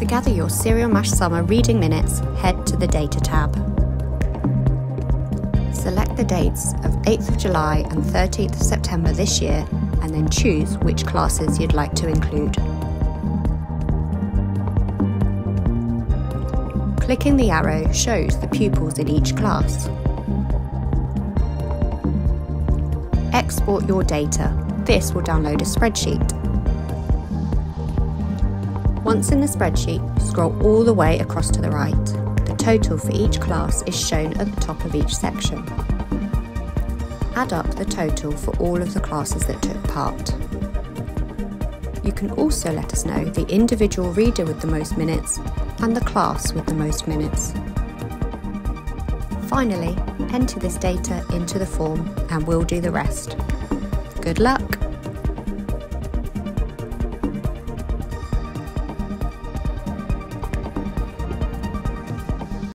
To gather your Serial Mash Summer reading minutes, head to the Data tab. Select the dates of 8th of July and 13th of September this year and then choose which classes you'd like to include. Clicking the arrow shows the pupils in each class. Export your data. This will download a spreadsheet. Once in the spreadsheet, scroll all the way across to the right. The total for each class is shown at the top of each section. Add up the total for all of the classes that took part. You can also let us know the individual reader with the most minutes and the class with the most minutes. Finally, enter this data into the form and we'll do the rest. Good luck!